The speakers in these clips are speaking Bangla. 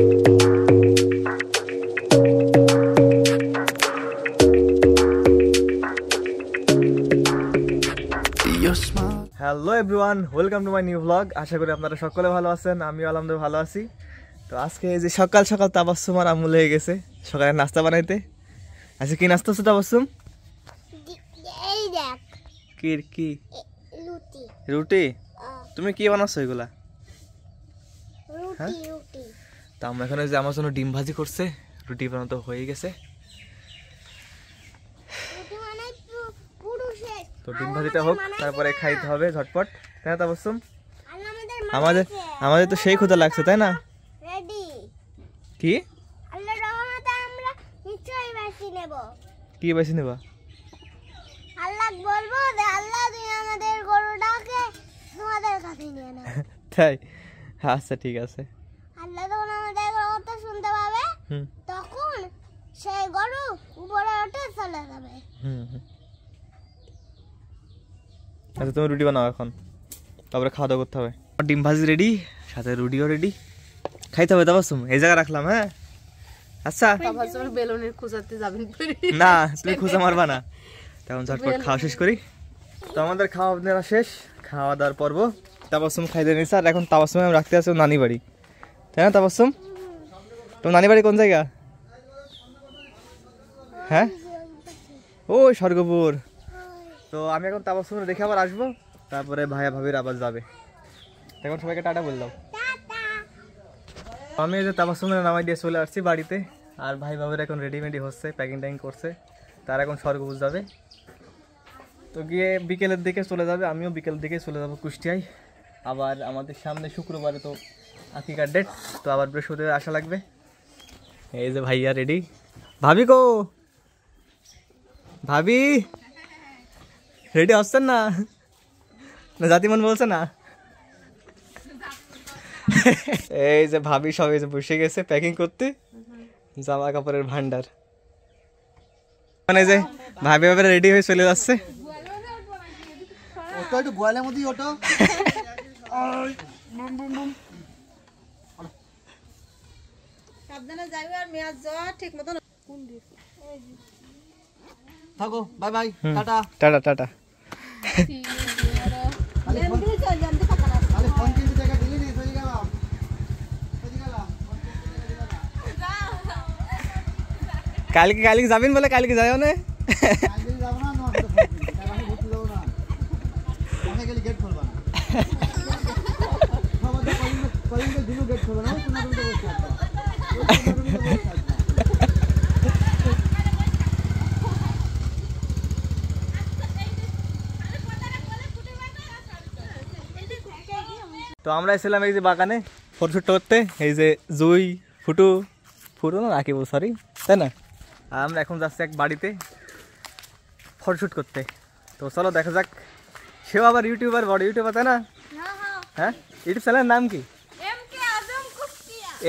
Hello everyone welcome to my new blog আশা করি আপনারা সকলে ভালো আছেন আমিও আলহামদুলিল্লাহ ভালো আছি। তো আজকে এই যে সকাল সকাল তাবাসুম আর আমুল হয়ে গেছে সকালে নাস্তা বানাইতে। আচ্ছা কি নাস্তা হচ্ছে তাবাসুম? কি? কি রুটি। তুমি কি বানাচ্ছো এগুলা? হ্যাঁ? তা আমরা এখানে যে আমার জন্য ডিম ভাজি করছে রুটি বানাতো হয়ে গেছে। তো ডিম ভাজিটা হোক তারপরে খাইতে হবে ঝটপট। তাই না তাবাসুম আমাদের আমাদের তো সেই ক্ষুধা লাগছে তাই না? কি? কি বেশি নেবা? আল্লাহ বলব আল্লাহ তুই আমাদের গরুটাকে তোমাদের কাছে নিয়ে নাও। তাই? আচ্ছা ঠিক আছে। তখন সেই গরু উপরে উঠে চলে যাবে। হুম হুম। আচ্ছা তুমি রুটি বানাও এখন। তারপরে খাওয়া দাওয়া করতে হবে। ডিম ভাজি রেডি সাথে রুটিও রেডি খাইতে হবে তারপর এই জায়গা রাখলাম হ্যাঁ? আচ্ছা। বেলুনের খোঁজাতে যাবেন না তুমি খুঁজে মারবা না। তখন ঝটপট খাওয়া শেষ করি। তো আমাদের খাওয়া দাওয়া শেষ খাওয়া দাওয়ার পর্ব। তাবাসুম খাইতে নিয়েছে আর এখন তাবাসুম আমি রাখতে আছে নানি বাড়ি। তাই না তাবাসুম তোমার নানি বাড়ি কোন জায়গা? হ্যাঁ? ও স্বর্গপুর। তো আমি এখন তাবাসুম দেখে আবার আসব, তারপরে ভাইয়া ভাবির আবার যাবে। এখন সবাইকে টাটা বললাম আমি এই যে তাবাসুমের নামাই দিয়ে চলে আসছি বাড়িতে, আর ভাই বাবুর এখন রেডিমেডি হচ্ছে প্যাকিং ট্যাকিং করছে, তার এখন স্বর্গপুর যাবে। তো গিয়ে বিকেলের দিকে চলে যাবে, আমিও বিকেলের দিকে চলে যাব কুষ্টিয়ায়। আবার আমাদের সামনে শুক্রবারে তো আকিকার ডেট তো আবার বৃহস্পতিবার আসা লাগবে। এই যে ভাইয়া রেডি ভাবি গো ভাবি। রেডি হচ্ছেন না? না জাতিমন বলছে না? এই যে ভাবি সব এই যে বসে গেছে প্যাকিং করতে। জামা কাপড়ের ভান্ডার। মানে যে ভাবি ভাবে রেডি হয়ে চলে যাচ্ছে। ওটা একটু গোয়ালের মধ্যেই ওটা। সাবধানে যাইবে আর মেয়াজ যাওয়া ঠিক মতন। থাকো বাই বাই টাটা। টাটা টাটা। কালকে কালকে যাবেন বলে কালকে যাও না। কালকে যাব না তোমার সাথে ফোন কিনতে। কাল আমি ঘুরতে যাব না ওখানে গেলে গেট খুলবা না সবাই তো কলিং কলিং দুটো গেট খুলবে না ওই তোমার রুমে বসে থাকবে ওই তোমার রুমে বসে থাকবে তো আমরা এসেছিলাম এই যে বাগানে ফটোশুট করতে এই যে জুই ফুটু ফুটু না রাকিব সরি তাই না? আর আমরা এখন যাচ্ছি এক বাড়িতে ফটোশুট করতে। তো চলো দেখা যাক সেও আবার ইউটিউবার বড় ইউটিউবার তাই না? হ্যাঁ ইউটিউব চ্যানেলের নাম কি?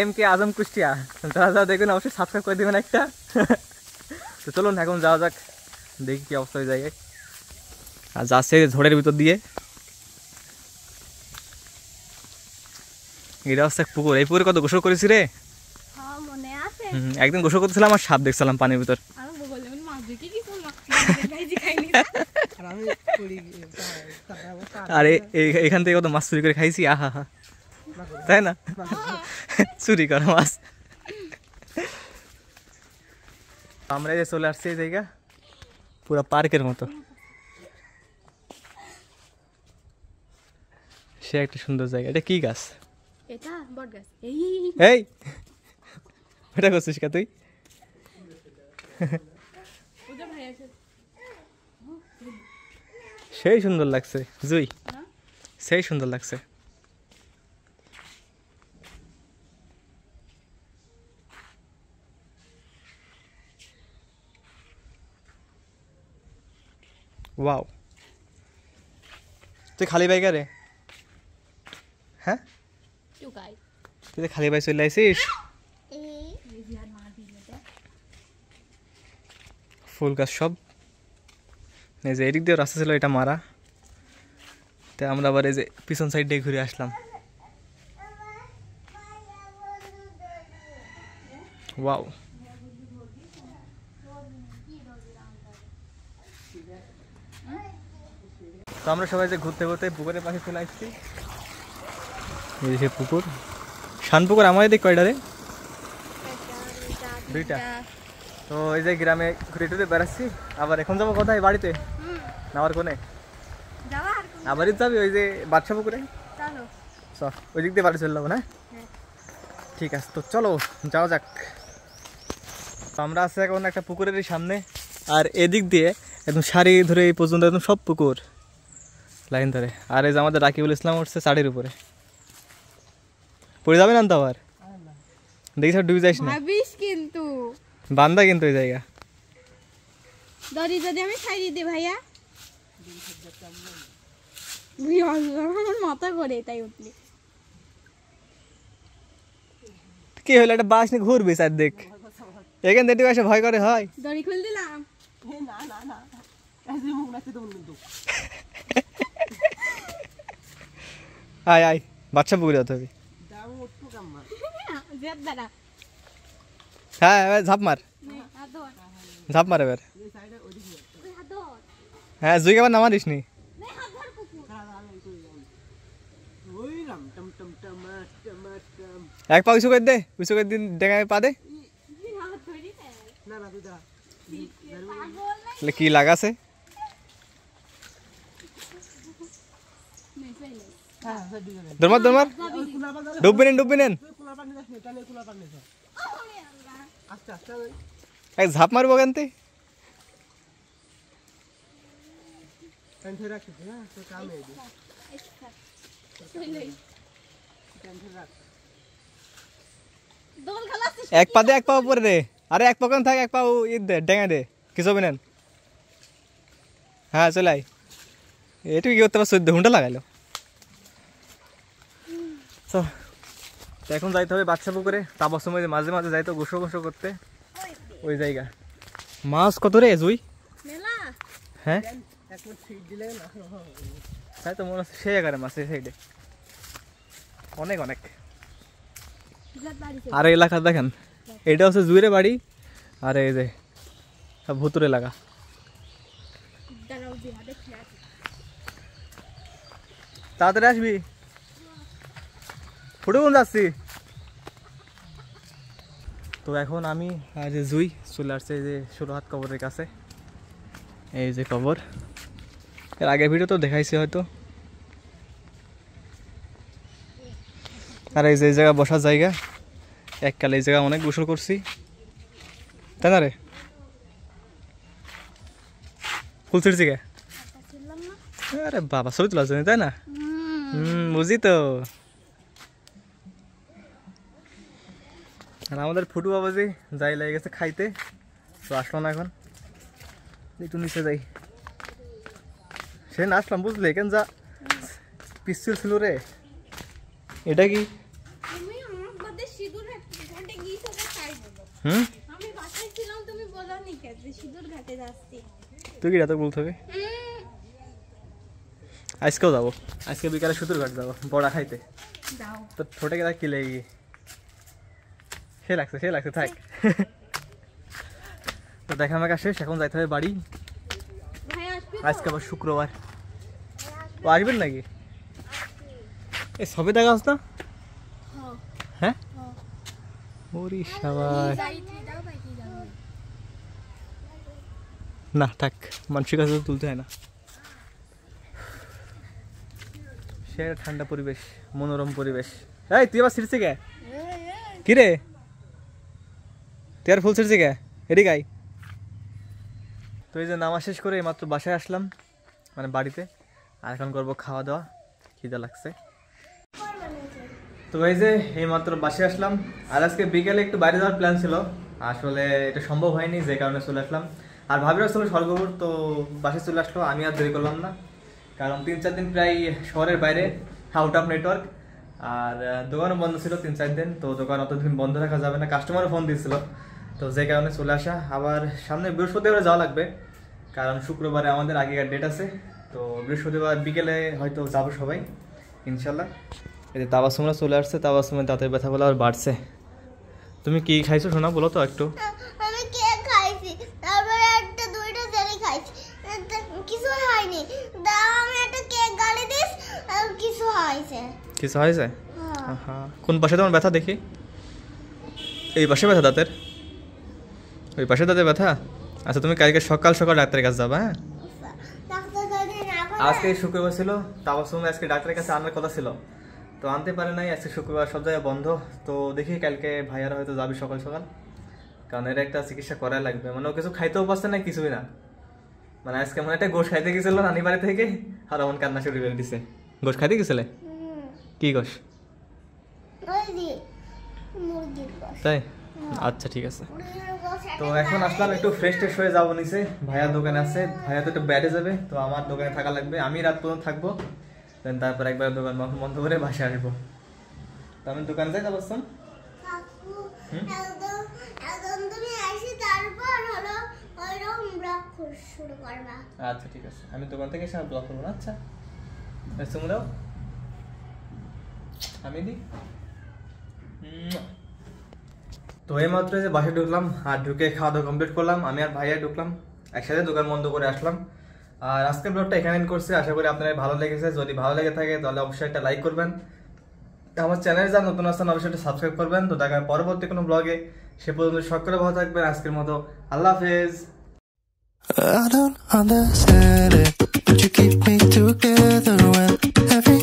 M K Azam Kushtia. যারা যারা দেখবেন অবশ্যই সাবস্ক্রাইব করে দেবেন একটা। তো চলুন এখন যাওয়া যাক দেখি কি অবস্থা হয়ে যায়। আর যাচ্ছে ঝড়ের ভিতর দিয়ে। এটা হচ্ছে এক পুকুর। এই পুকুরে কত গোসল করেছি রে? হ্যাঁ একদিন গোসল করতেছিলাম আর সাপ দেখছিলাম পানির ভিতর। আর এখান থেকে কত মাছ চুরি করে খাইছি আহা হা তাই না? চুরি করা মাছ। আমরা এই যে চলে আসছি এই জায়গা পুরো পার্কের মতো। সে একটা সুন্দর জায়গা। এটা কি গাছ? এটা বট গাছ। এই এই, এটা করছিস কা তুই? সেই সুন্দর লাগছে, জুই। সেই সুন্দর লাগছে। ওয়াও। তুই খালি বাইকারে হ্যাঁ? তুই তো খালি বাইক চলে আসিস? ফুল গাছ সব। যে এদিক দিয়ে রাস্তা ছিল, এটা মারা। তাই আমরা আবার এই যে পিছন সাইড দিয়ে ঘুরে আসলাম। ওয়াও তো আমরা সবাই যে ঘুরতে ঘুরতে পুকুরের পাশে চলে আসছি। এই যে পুকুর। শান পুকুর আমাদের দিক কয়টা রে দুইটা। তো এই যে গ্রামে ঘুরে টুরে বেড়াচ্ছি আবার এখন যাব কোথায়? বাড়িতে? না আবার কোনে। আবারই যাবি ওই যে বাদশা পুকুরে? চলো। ওই দিক দিয়ে বাড়ি চলে যাব না? ঠিক আছে তো চলো যাওয়া যাক। তো আমরা আছি এখন একটা পুকুরের সামনে আর এদিক দিয়ে একদম শাড়ি ধরে এই পর্যন্ত একদম সব পুকুর। লাইন ধরে। আর এই যে আমাদের রাকিবুল ইসলাম উঠছে শাড়ির উপরে। পড়ে যাবে না তো আবার? দেখি সব ডুবে যাইস না। ভাবিস কিন্তু। বান্দা কিন্তু ওই জায়গা। দড়ি যদি আমি ছাড়িয়ে দিই ভাইয়া। আমার মাথা করে তাই উঠলি। কি হলো একটা বাস নিয়ে ঘুরবি এখান থেকে এসে ভয় করে হয়। দড়ি খুলে দিলাম। আয় আয় বাচ্চা পুকুরে হবে। দাঁড়া হ্যাঁ এবার ঝাপ মার হাত ধর ঝাপ মার এবার ওই হাত ধর হ্যাঁ জুই আবার নামারিস নি নে হাত ধর কুকুর ওইরাম টম টম টমা টমা টম এক পা উঁচু করে দে উঁচু করে দিন ডেঙায় পা দে হাত ধরি না না না তুই দাঁড়া পাগল না তাহলে কি লাগাছে নেই ফেলে হ্যাঁ হ্যাঁ না তাহলে আস্তে আস্তে এক ঝাপ মারবো কেনতে রাখিস না তো কাম খেলাচ্ছিস এক পা দে এক পা উপরে দে। আরে এক পা থাক এক পা ও ই দে ডেঙা দে। কিছু নেন হ্যাঁ চলে আয়। এটুকু কি করতে পারছ ঘণ্টা লাগাইলো। তো এখন যাইতে হবে বাচ্চা পুকুরে। তারপর সময় যে মাঝে মাঝে যাইতো গোসো গোসো করতে। ওই জায়গা। মাছ কত রে জুই? হ্যাঁ? এক মিনিট ফিট দিলে না? তাই তো মনে হচ্ছে সেই জায়গায় মাছ এই সাইডে অনেক অনেক। আর এই এলাকা দেখেন এটা হচ্ছে জুইরে বাড়ি আর এই যে সব ভুতুর এলাকা। তাড়াতাড়ি আসবি? ফুটে কোন যাচ্ছি। তো এখন আমি আর যে জুই চলে আসছে এই যে ষোলো হাত কবরের কাছে। এই যে কবর। এর আগের ভিডিও তো দেখাইছি হয়তো। আর এই যে এই জায়গা বসার জায়গা এককালে এই জায়গা অনেক গোসল করছি। তাই না রে? ফুল ছিঁড়ছি কে? আরে বাবা ছবি জন্য তাই না? হুম বুঝি তো। আর আমাদের ফুটু বাবাজি যাই লেগে গেছে খাইতে তো আসলো না এখন। একটু নিচে যাই। সে না আসলাম বুঝলি? এখান যা? পিস্তল ছিল রে। এটা কি? হুম? তুই কি রাতে বলতে হবে? আজকেও যাব। আজকে বিকালে সুতুর ঘাট যাব বড়া খাইতে। তো ঠোঁটে গেলা কি লেগে গিয়ে? সে লাগছে সে লাগছে থাক। তো দেখা মেকা শেষ এখন যাইতে হবে বাড়ি। আজকে আবার শুক্রবার। ও আসবেন নাকি? এ সবে দেখা আস না? হ্যাঁ? ওরি সবাই। না থাক মানুষের কাছে তুলতে হয় না। সে ঠান্ডা পরিবেশ মনোরম পরিবেশ। এই তুই আবার ছিড়ছে কে কি রে তুই আর ফুল ছিড়ছে কে? এদিকে আই তো এই যে নামা শেষ করে মাত্র বাসায় আসলাম মানে বাড়িতে। আর এখন করব খাওয়া দাওয়া, খিদে লাগছে। তো এই যে এই মাত্র বাসে আসলাম। আর আজকে বিকেলে একটু বাইরে যাওয়ার প্ল্যান ছিল। আসলে এটা সম্ভব হয়নি, যে কারণে চলে আসলাম। আর ভাবি আসলে স্বর্গপুর, তো বাসে চলে আসলো। আমি আর দেরি করলাম না। কারণ তিন চার দিন প্রায় শহরের বাইরে আউট অফ নেটওয়ার্ক আর দোকানও বন্ধ ছিল তিন চার দিন। তো দোকান অতদিন বন্ধ রাখা যাবে না। কাস্টমারও ফোন দিয়েছিল। তো যে কারণে চলে আসা। আবার সামনে বৃহস্পতিবারে যাওয়া লাগবে কারণ শুক্রবারে আমাদের আগেকার ডেট আছে। তো বৃহস্পতিবার বিকেলে হয়তো যাব সবাই ইনশাল্লাহ। এই যে তাবাসমরা চলে আসছে তাবাসমে দাঁতের ব্যথা বলে আবার বাড়ছে। তুমি কি খাইছো শোনা বলো তো একটু। আমি কেক খাইছি তারপরে একটা দুইটা জেলি খাইছি। কিছু হয়নি। দাও আমি একটা কেক গালি দিস কিছু হয়েছে। কিছু হয়েছে। হ্যাঁ। কোন পাশে তোমার ব্যথা দেখি? এই পাশে ব্যথা দাঁতের? ওই পাশে দাঁতের ব্যথা? আচ্ছা তুমি কালকে সকাল সকাল ডাক্তারের কাছে যাবা হ্যাঁ? আজকে শুক্রবার ছিল তাবাসুম আজকে ডাক্তারের কাছে আনার কথা ছিল। তো আনতে পারে নাই আজকে শুক্রবার সব জায়গায় বন্ধ। তো দেখি কালকে ভাইয়ারা হয়তো যাবি সকাল সকাল। কারণ এর একটা চিকিৎসা করা লাগবে। মানে ও কিছু খাইতেও পারছে না কিছুই না। মানে আজকে মানে একটা গোশ খাইতে গেছিল নানি বাড়ি থেকে আর এমন কান্না শুরু করে দিছে। গোশ খাইতে গেছিলে? কি গোশ? তাই? আচ্ছা ঠিক আছে। তো এখন আসলাম একটু ফ্রেশ ট্রেশ হয়ে যাব নিচে। ভাইয়ার দোকানে আছে। ভাইয়া তো একটু ব্যাটে যাবে তো আমার দোকানে থাকা লাগবে। আমি রাত পর্যন্ত থাকব। দেন তারপর একবার দোকান বন্ধ করে বাসায় আসব। তো আমি দোকানে যাই তারপর আচ্ছা ঠিক আছে। আমি দোকান থেকে এসে ব্লক করব না। আচ্ছা। দাও। আমি দিই। তো এই মাত্র যে বাসে ঢুকলাম আর ঢুকে খাওয়া দাওয়া কমপ্লিট করলাম। আমি আর ভাইয়া ঢুকলাম একসাথে দোকান বন্ধ করে আসলাম। আর আজকের ব্লগটা এখানে করছি। আশা করি আপনাদের ভালো লেগেছে। যদি ভালো লেগে থাকে তাহলে অবশ্যই একটা লাইক করবেন। আমার চ্যানেলে যা নতুন আসছেন অবশ্যই একটা সাবস্ক্রাইব করবেন। তো দেখা পরবর্তী কোনো ব্লগে সে পর্যন্ত সকলে ভালো থাকবেন। আজকের মতো আল্লাহ হাফেজ। I don't understand it, but you keep me together when every